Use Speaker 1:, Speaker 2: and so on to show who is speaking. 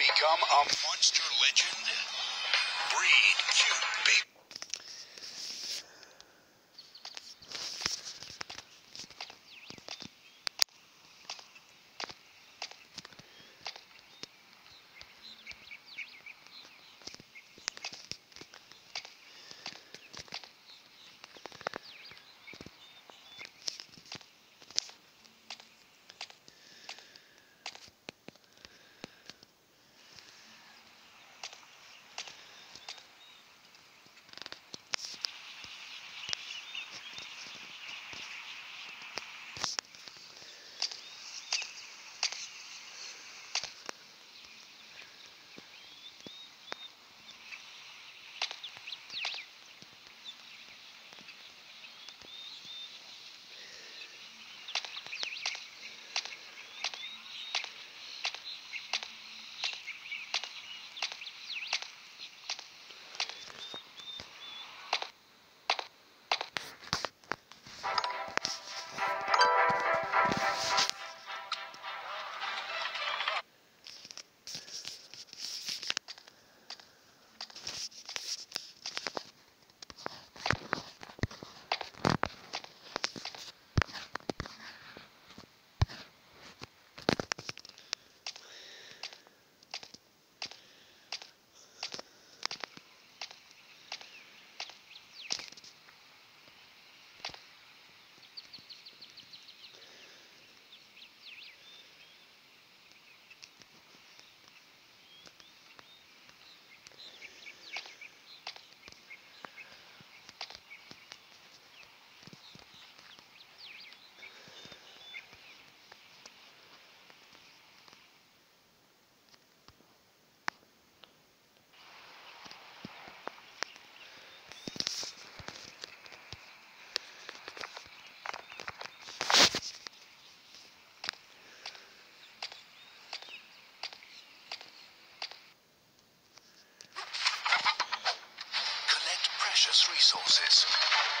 Speaker 1: become a monster legend? Breed cute baby. Souls.